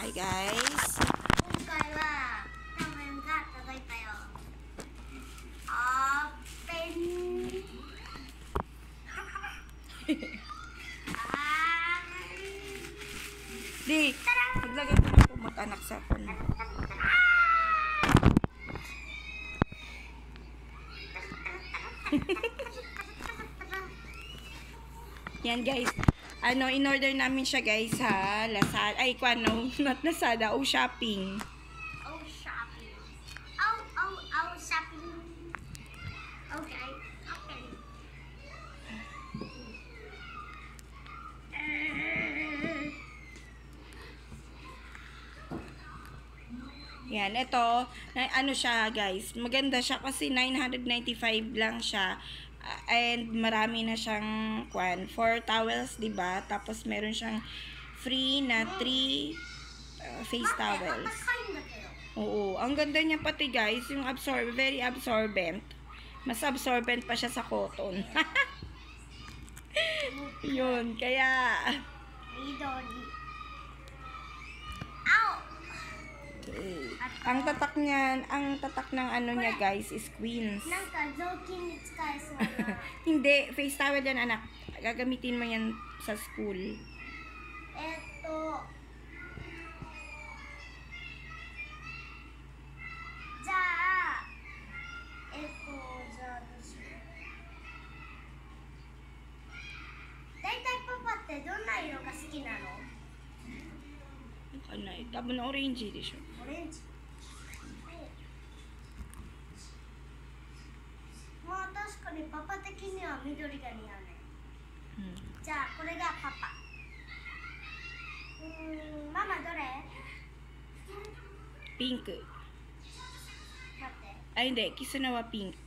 Hi guys. Di, naglagay ko na po mag-anak sa ako. Yan guys. Ano, in-order namin siya guys sa Lazada. Ay, kung ano, not Lazada, o shopping. oh shopping oh oh oh shopping okay okay Yan, ito, na, ano siya guys, maganda siya kasi 995 lang siya and marami na siyang kwan, 4 towels, 'di ba? Tapos meron siyang free na 3 uh, face towels. Oo, ang ganda niya pati guys, yung absorb, very absorbent. Mas absorbent pa siya sa cotton. Yun, kaya... ang tatak niyan, ang tatak ng ano niya guys is queens. なんか雑巾に使えそうな Hindi, face towel yan anak. Gagamitin mo yan sa school. えっとじゃあえっとじゃあどうしよう大体パパってどんな色が好きなの Ano, eh, tabo na orange di siya. オレンジまあ確 paint? まあ確かにパパ的には緑が似合うね、うん、じゃあこれがパパ。うんママどれ？ピンク。待って。あいでキスのはピンク。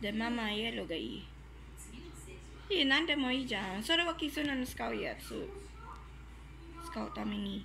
でママイエローがいい。いい何でもいいじゃん。それはキスの使うやつ。使うために。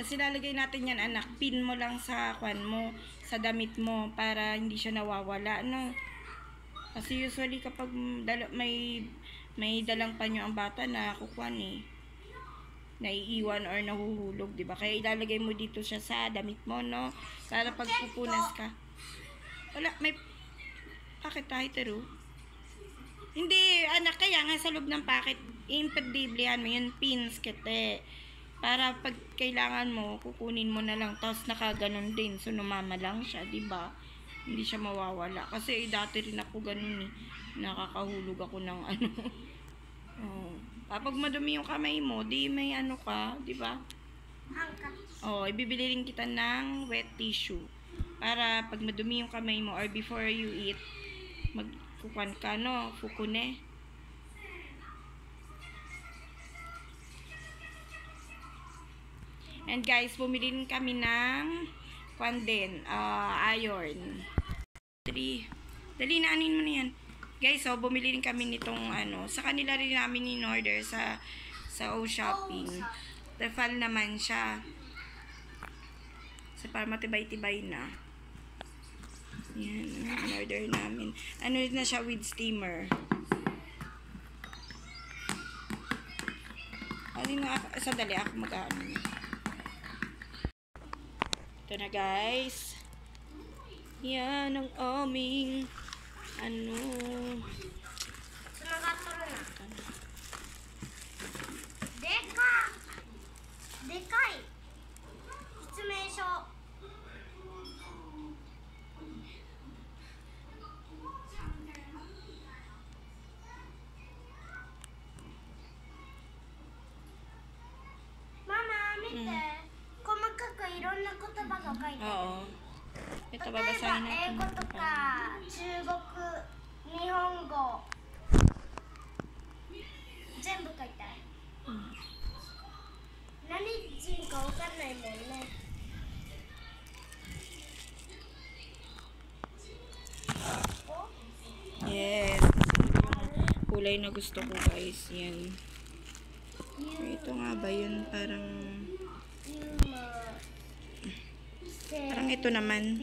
Tapos ilalagay natin yan, anak. Pin mo lang sa kwan mo, sa damit mo, para hindi siya nawawala, no? Kasi usually kapag may may dalang panyo ang bata na kukuan eh. Naiiwan or nahuhulog, di ba? Kaya ilalagay mo dito siya sa damit mo, no? Para pag pupunas ka. Wala, may... Bakit tayo, Taro? Hindi, anak, kaya nga sa loob ng packet, impediblihan mo yun, pins, kete. Para pag kailangan mo, kukunin mo na lang. Tapos nakaganon din. So, numama lang siya, ba? Hindi siya mawawala. Kasi eh, dati rin ako ganun eh. Nakakahulog ako ng ano. oh. Ah, Kapag madumi yung kamay mo, di may ano ka, di ba? Oh, ibibili rin kita ng wet tissue. Para pag madumi yung kamay mo or before you eat, magkukuan ka, no? Fukune. And guys, bumili rin kami ng kwan din, ah, iron. Dali. Dali, naanin mo na yan. Guys, so, bumili rin kami nitong ano. Sa kanila rin namin in-order sa sa O Shopping. Tefal naman siya. So, para matibay-tibay na. Yan, in-order namin. Ano na siya with steamer. Alin na ako, sandali ako mag-ano. Ito na guys. Yan ang aming ano. いろんな言葉が 書いてある Oo. Ito, 例えば babasahin 英 natin. 語とか中国日本語全部書いてある Mm. 何人かわかんないもんね Yes. Yung kulay na gusto ko, guys. Yan. Ito nga ba yun? Parang... Parang ito naman.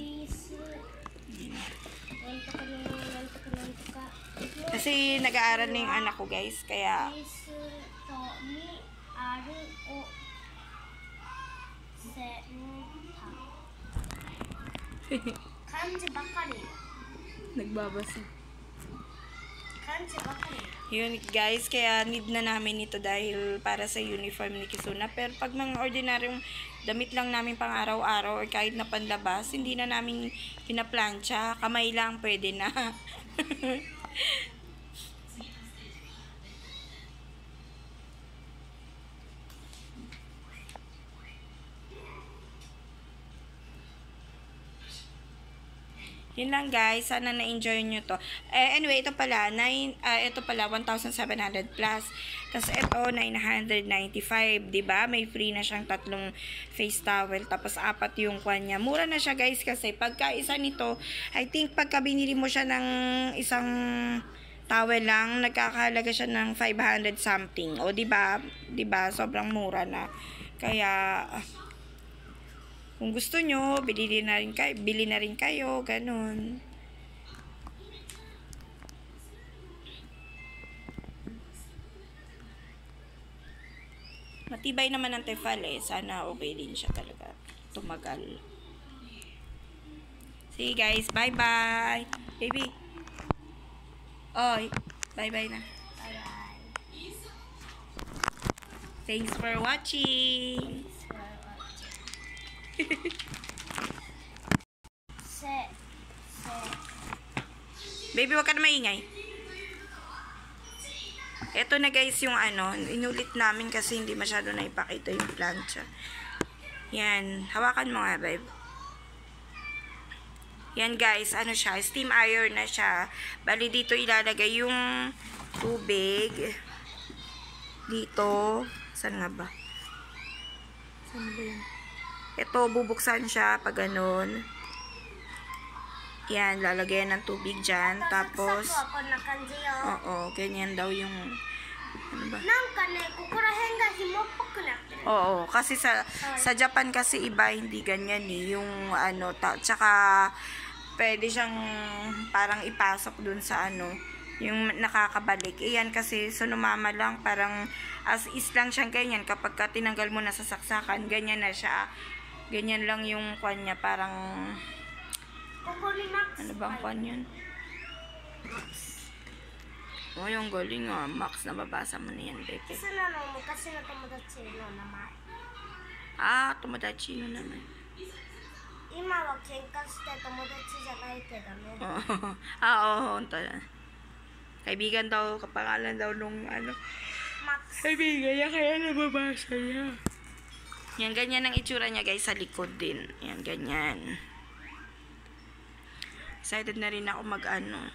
Kasi nag-aaral na yung anak ko guys. Kaya... Kanji bakari. Nagbabasa. Kanji bakari. Yun guys, kaya need na namin ito dahil para sa uniform ni Kisuna. Pero pag mga ordinaryong damit lang namin pang araw-araw or kahit na panlabas, hindi na namin pinaplansya. Kamay lang pwede na. Yun lang guys, sana na-enjoy nyo to. Eh, anyway, ito pala, nine, ah, ito pala 1,700 plus. Tapos ito 995, 'di ba? May free na siyang tatlong face towel tapos apat yung kanya. Mura na siya guys kasi pagka isa nito, I think pagka binili mo siya ng isang towel lang, nagkakahalaga siya ng 500 something. O 'di ba? 'Di ba? Sobrang mura na. Kaya kung gusto nyo, bili na rin kayo, bili na rin kayo, ganun. Matibay naman ang tefal eh. Sana okay din siya talaga. Tumagal. See guys. Bye-bye. Baby. Oy. Bye-bye na. Bye-bye. Thanks for watching. Baby, wag ka na maingay. Ito na guys yung ano, inulit namin kasi hindi masyado na ipakita yung plancha. Yan, hawakan mo nga, babe. Yan guys, ano siya, steam iron na siya. Bali dito ilalagay yung tubig. Dito, saan nga ba? Saan ba yun? Ito, bubuksan siya pag ganun. Yan, lalagyan ng tubig dyan. Tapos, oo, oh, oh, ganyan daw yung, ano ba? Oo, kasi sa, sa Japan kasi iba, hindi ganyan eh. Yung, ano, ta, tsaka, pwede siyang parang ipasok dun sa ano, yung nakakabalik. Iyan kasi sunumama so lang, parang as is lang siyang ganyan. Kapag ka tinanggal mo na sa saksakan, ganyan na siya. Ganyan lang yung kwan niya. Parang, ano bang kwan yun? O, oh, yung galing oh. Max, nababasa mo na yan, Bebe. Kasi nanong mo, kasi na tomodachi no naman. Ah, tomodachi no naman. Ima wa kenkan shite tomodachi janai kedo ne. Ah, oo, oh, honto na. Kaibigan daw, kapangalan daw nung ano. Max. Kaibigan niya, kaya nababasa niya. Yan, ganyan ang itsura niya guys sa likod din. Yan, ganyan. Excited na rin ako mag-ano.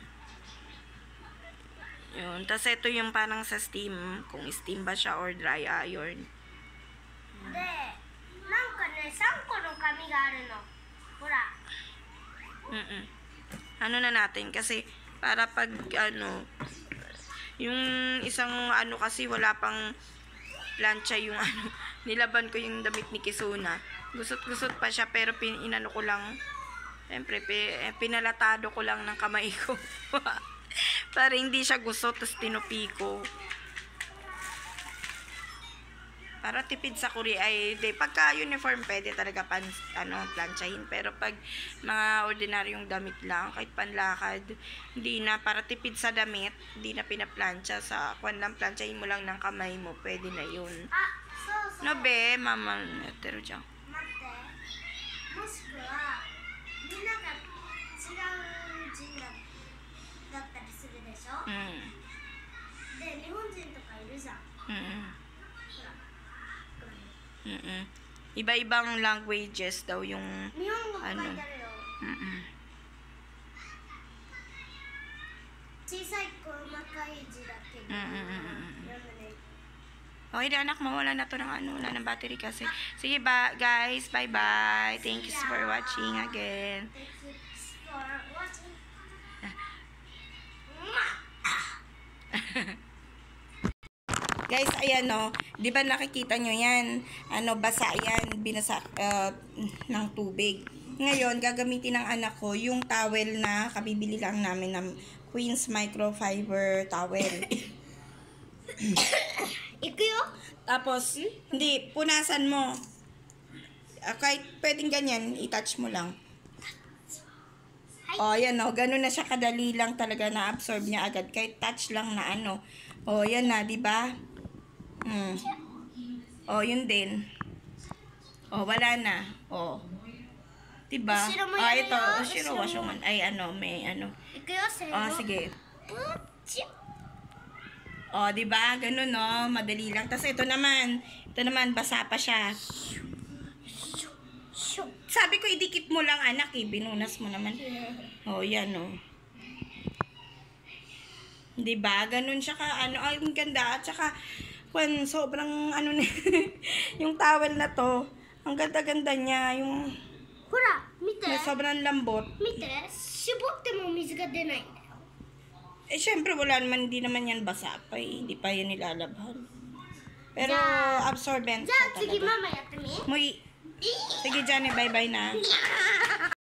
Yun. Tapos ito yung parang sa steam. Kung steam ba siya or dry iron. Hindi. Ma'am, kone, saan ko nung kami gano'n no? Pura. Mm -mm. Ano na natin? Kasi para pag ano, yung isang ano kasi wala pang plancha yung ano nilaban ko yung damit ni Kisuna. Gusot-gusot pa siya pero pin, inano ko lang Siyempre, eh, pinalatado ko lang ng kamay ko. para hindi siya gusot, tapos tinupi ko. Para tipid sa kuri ay de pagka uniform pwede talaga pan ano planchahin pero pag mga ordinaryong damit lang kahit panlakad hindi na para tipid sa damit hindi na pinaplansya sa kwan lang planchahin mo lang ng kamay mo pwede na yun あそうそう no be mama pero dyan 待ってもしくはみんなが違う人だだったりするでしょ mm. で日本人とかいるじゃん Mm. ほらこれ Mm. Iba-ibang languages daw yung 日本語書いてあるよ mm 小さい細かい字だけど、 Mm, mm, mm, mm. ん Okay, di anak, mawala na to ng ano, wala ng battery kasi. Sige ba, guys, bye-bye. Thank you for watching again. guys, ayan no. 'Di ba nakikita nyo 'yan? Ano, basa 'yan, binasa uh, ng tubig. Ngayon, gagamitin ng anak ko yung towel na kabibili lang namin ng Queen's microfiber towel. Tapos, hmm? hindi, punasan mo. Uh, kahit pwedeng ganyan, i-touch mo lang. O, oh, yan o. Oh, ganun na siya kadali lang talaga na-absorb niya agad. Kahit touch lang na ano. O, oh, yan na, di ba? Hmm. O, oh, yun din. O, oh, wala na. O. Oh. Diba? Ah, oh, ito. Ushiro, washoman. Ay, ano, may ano. O, oh, sige. O, di ba? Ganun, no? Madali lang. Tapos ito naman, ito naman, basa pa siya. Sabi ko, idikit mo lang, anak, eh. Binunas mo naman. O, yan, no? Di ba? Ganun siya ka, ano, ay, ang ganda. At saka, kwan, sobrang, ano, ni yung towel na to, ang ganda-ganda niya, yung... Hura, mitre. Sobrang lambot. Mitre, subok mo, misga denay. Eh, syempre, wala naman, hindi naman yan basa pa eh. Hindi pa yan nilalabhan. Pero, Jan. absorbent Jan, siya talaga. sige, mamaya kami. Muy. Sige, Johnny, bye-bye na.